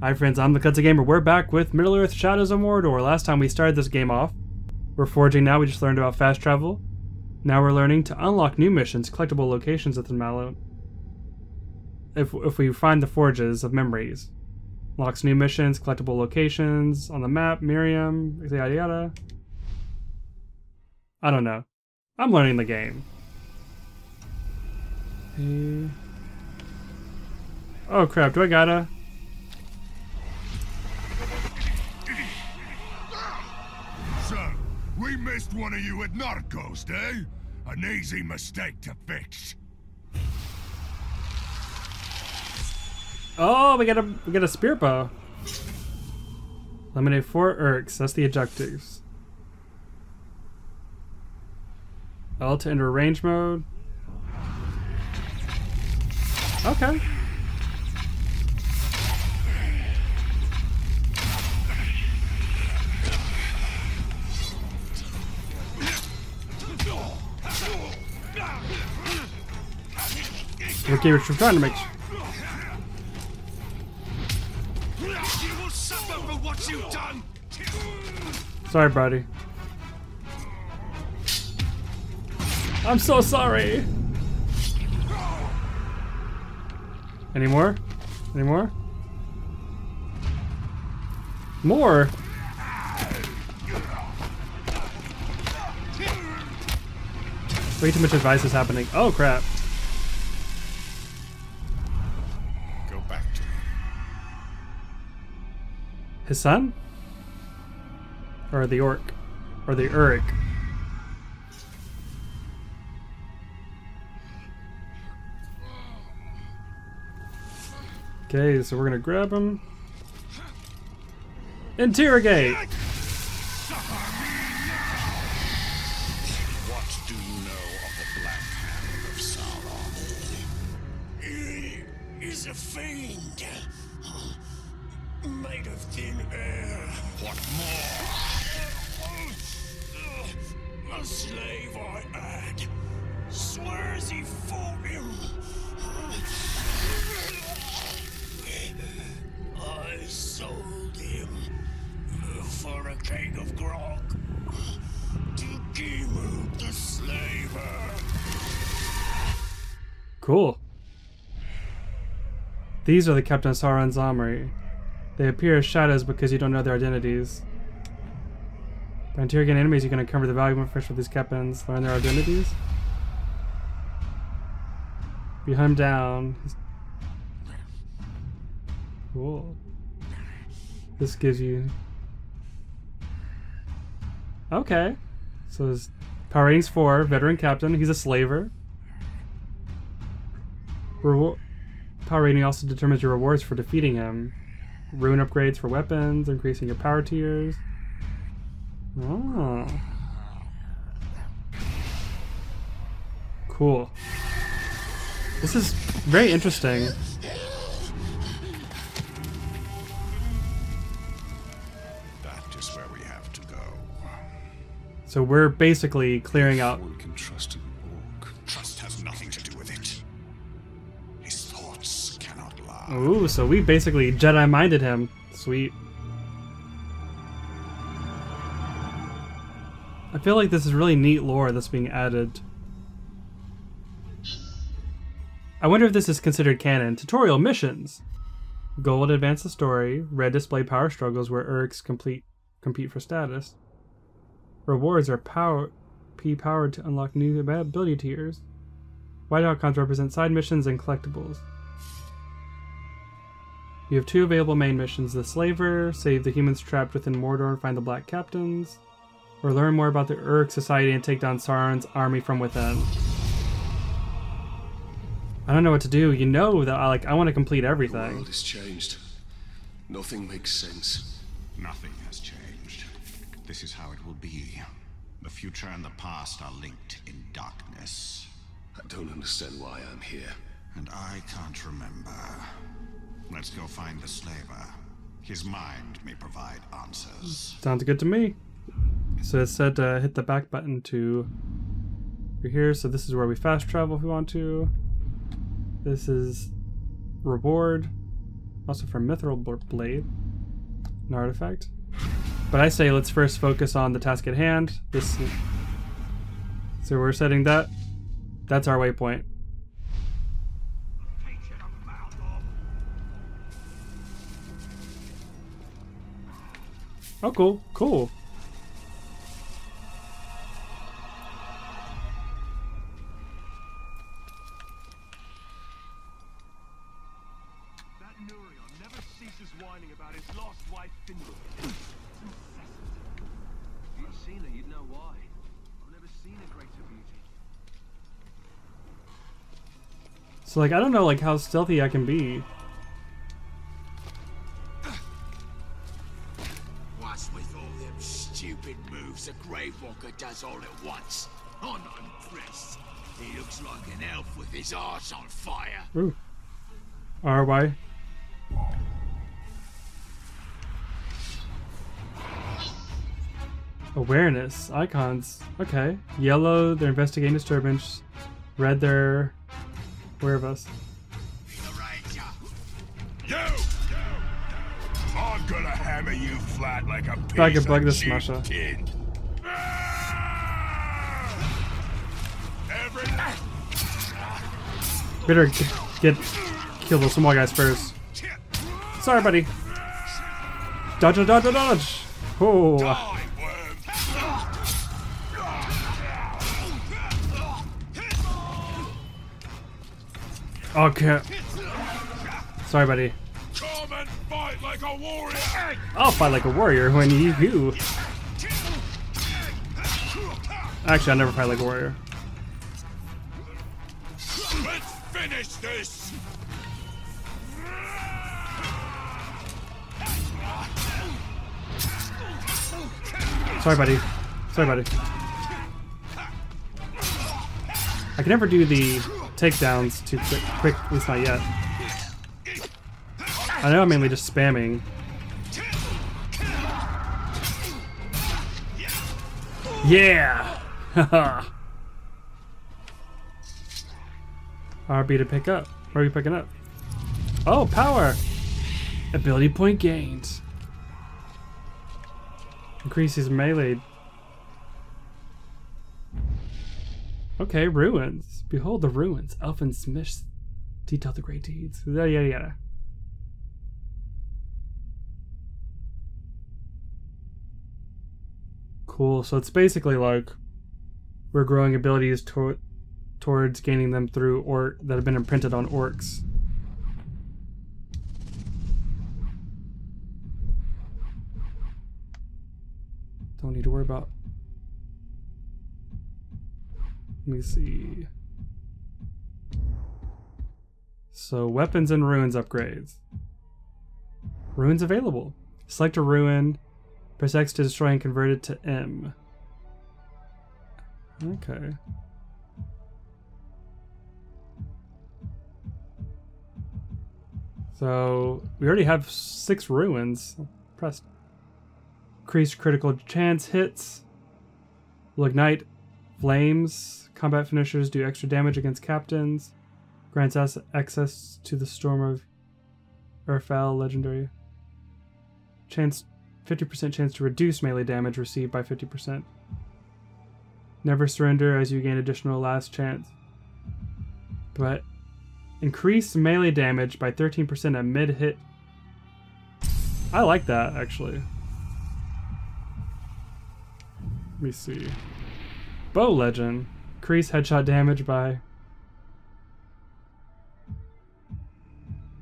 Hi friends, I'm the Clutzy Gamer. We're back with Middle Earth Shadows of Mordor. Last time we started this game off, we're foraging now. We just learned about fast travel. Now we're learning to unlock new missions, collectible locations within Mallow. If, if we find the forges of memories. Unlocks new missions, collectible locations on the map, Miriam, yada yada. I don't know. I'm learning the game. Hey. Oh crap, do I gotta? We missed one of you at Narcos, eh? An easy mistake to fix. Oh, we got a we got a spear bow. Eliminate four Uruks. That's the objectives. L to enter range mode. Okay. Okay, we're trying to make. Sure. You will suffer for what you've done! Sorry, buddy. I'm so sorry. Any more? Any more? More? Way too much advice is happening. Oh crap. His son? Or the orc? Or the Uruk? Okay, so we're gonna grab him. Interrogate! What do you know of the Black Hand of Sauron? He is a fiend. Made of thin air. What more? A slave I had. Swears he fought him. I sold him for a keg of grog to Gimu the slaver. Cool. These are the Captain Sauron's armory. They appear as shadows because you don't know their identities. By interrogating enemies, you can uncover the valuable information of these captains, learn their identities. You hunt him down. Cool. This gives you. Okay. So his power rating's 4, veteran captain, he's a slaver. Reward. Power rating also determines your rewards for defeating him. Rune upgrades for weapons, increasing your power tiers. Oh. Cool. This is very interesting. That is where we have to go. So we're basically clearing out. Ooh, so we basically Jedi minded him. Sweet. I feel like this is really neat lore that's being added. I wonder if this is considered canon. Tutorial missions. Gold advance the story. Red display power struggles where Uruks complete compete for status. Rewards are power P powered to unlock new ability tiers. White icons represent side missions and collectibles. You have two available main missions the Slaver, save the humans trapped within Mordor and find the Black Captains, or learn more about the Uruk Society and take down Sauron's army from within. I don't know what to do. You know that I like I want to complete everything. The everything. world has changed. Nothing makes sense. Nothing has changed. This is how it will be. The future and the past are linked in darkness. I don't understand why I'm here. And I can't remember. Let's go find the slaver. His mind may provide answers. Sounds good to me. So it said uh, hit the back button to we're here. So this is where we fast travel if we want to. This is reward. Also for Mithril Blade, an artifact. But I say let's first focus on the task at hand. This. So we're setting that. That's our waypoint. Oh, a greater beauty. So like I don't know like how stealthy I can be. Walker does all at once? I'm not impressed. He looks like an elf with his arse on fire. Ooh. R Y. Awareness icons. Okay. Yellow, they're investigating disturbance. Red, they're aware of us. The Ranger. You! I'm gonna hammer you flat like a piece Bag of bug of this cheap Masha. tin. Better get, get kill those small guys first. Sorry, buddy. Dodge, dodge, dodge, dodge. Oh. Okay. Sorry, buddy. Fight like. I'll fight like a warrior when you do. Actually, I never fight like a warrior. Finish this. Sorry, buddy. Sorry, buddy. I can never do the takedowns too quick, quick, at least not yet. I know I'm mainly just spamming. Yeah! Haha. RB to pick up. Where are we picking up? Oh, power! Ability point gained. Increases melee. Okay, runes. Behold the runes. Elfin Smiths detail the great deeds. Yada yada yada. Cool. So it's basically like we're growing abilities to- towards gaining them through or that have been imprinted on orcs. Don't need to worry about. Let me see. So, weapons and runes upgrades. Runes available. Select a rune. Press X to destroy and convert it to M. Okay. So, we already have six runes. Press increased critical chance hits. Will ignite flames. Combat finishers do extra damage against captains. Grants us access to the storm of Urfael legendary. Chance 50% chance to reduce melee damage received by 50%. Never surrender as you gain additional last chance. But increase melee damage by 13% at mid hit. I like that actually. Let me see. Bow Legend. Increase headshot damage by.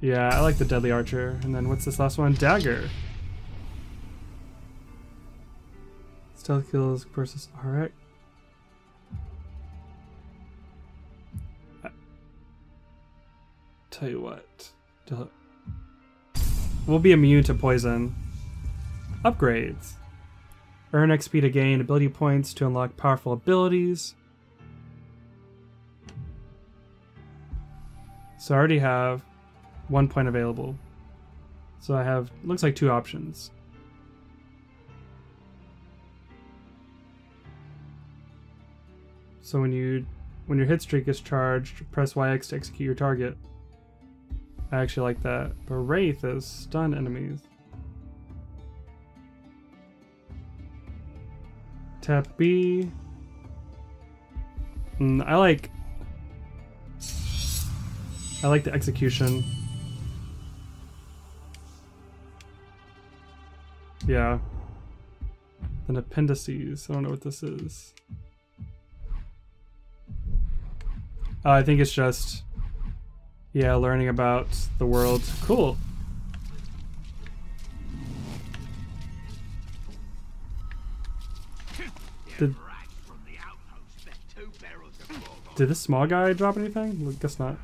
Yeah, I like the Deadly Archer. And then what's this last one? Dagger. Stealth kills versus. Alright. Tell you what. We'll be immune to poison. Upgrades. Earn XP to gain ability points to unlock powerful abilities. So I already have one point available. So I have looks like two options. So when you when your hit streak is charged, press YX to execute your target. I actually like that. But Wraith is stun enemies. Tap B. Mm, I like. I like the execution. Yeah. Then appendices. I don't know what this is. Uh, I think it's just, yeah, learning about the world. Cool. Did, did this small guy drop anything? Guess not.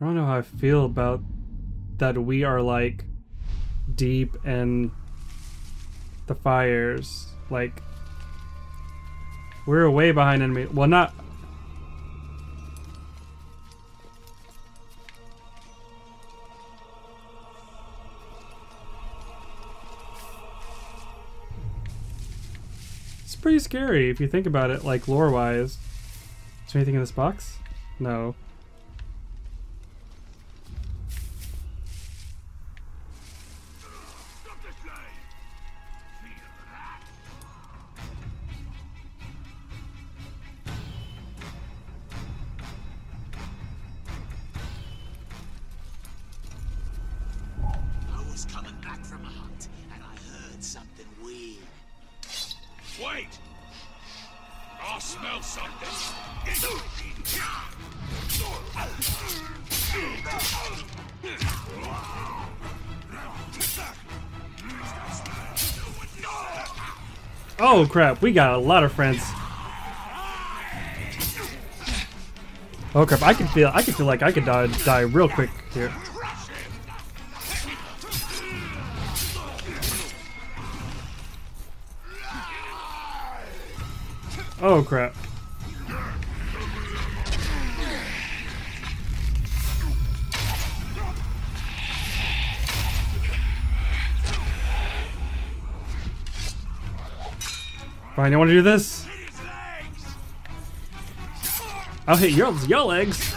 I don't know how I feel about that we are like deep in the fires. Like we're way behind enemy. Well, not. It's pretty scary if you think about it, like lore wise. Is there anything in this box? No. Smell something! Oh crap, we got a lot of friends. Oh crap, I can feel I can feel like I could die die real quick here. Oh crap. Fine, you want to do this? I'll hit your, your legs.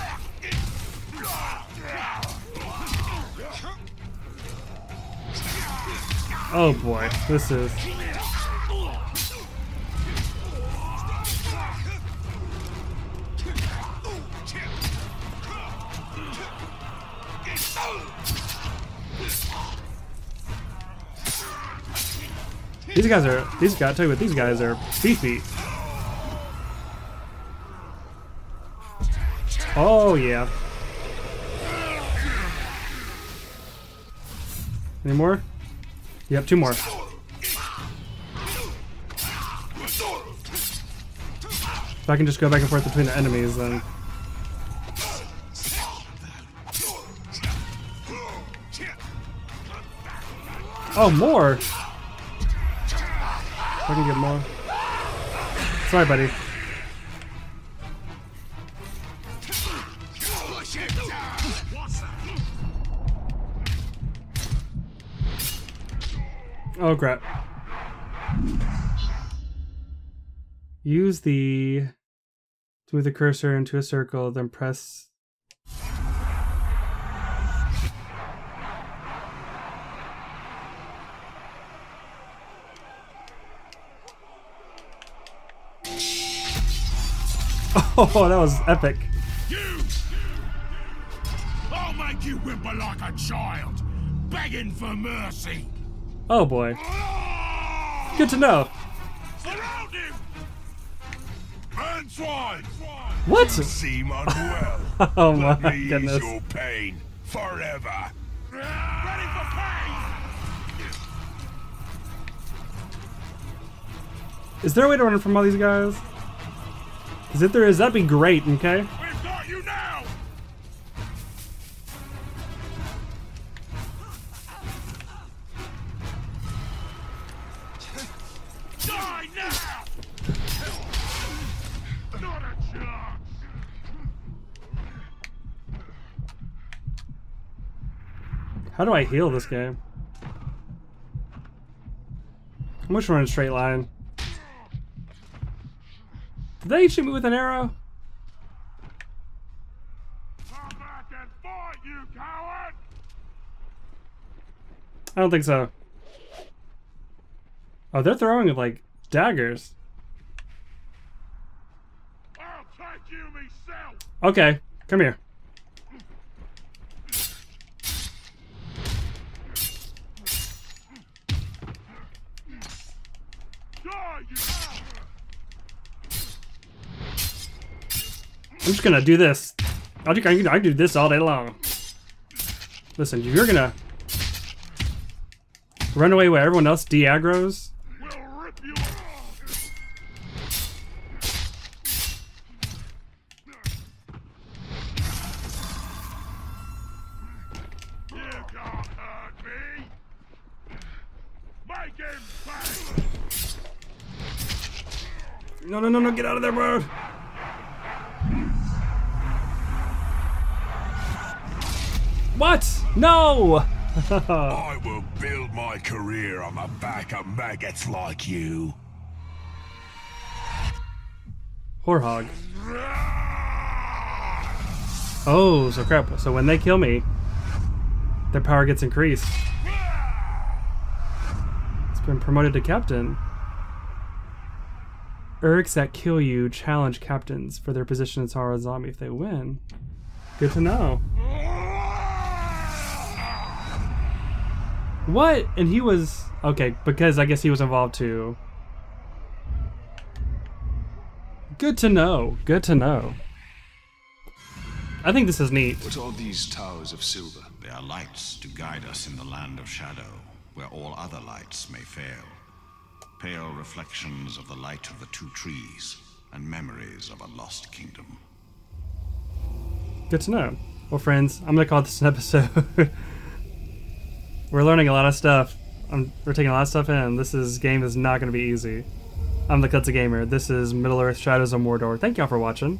Oh boy, this is. These guys are. These guys. I tell you what, these guys are beefy. Oh yeah. Any more? Yep, two more. If I can just go back and forth between the enemies, then. Oh, more! If I can get more. Sorry, buddy. Oh crap. Use the to move the cursor into a circle, then press Oh, that was epic. You! I'll make you whimper like a child, begging for mercy. Oh boy. Good to know. Surround him! Burn swine! What? Seem unwell. Oh my Let me ease goodness. your pain forever. Ready for pain! Is there a way to run from all these guys? Because if there is, that'd be great, okay? We've got you now! Die now! Not a chance! How do I heal this game? I'm just run a straight line. Did they shoot me with an arrow? Come back and fight, you coward! I don't think so. Oh, they're throwing like daggers. I'll take you myself! Okay, come here. I'm just gonna do this. I can, I can do this all day long. Listen, you're gonna run away where everyone else de-aggros. We'll rip you off! You can't hurt me! Make him pay! No, no, no, no, get out of there, bro. What? No! I will build my career on the back of maggots like you. Horhog. Oh, so crap. So when they kill me, their power gets increased. It's been promoted to captain. Uruks that kill you challenge captains for their position in Sauron's Army if they win. Good to know. What? And he was okay because I guess he was involved too. Good to know. Good to know. I think this is neat. What are these towers of silver? They are lights to guide us in the land of shadow, where all other lights may fail. Pale reflections of the light of the two trees, and memories of a lost kingdom. Good to know. Well, friends, I'm gonna call this an episode. we're learning a lot of stuff. I'm, we're taking a lot of stuff in. This is game is not gonna be easy. I'm the Clutzy Gamer. This is Middle Earth: Shadows of Mordor. Thank y'all for watching.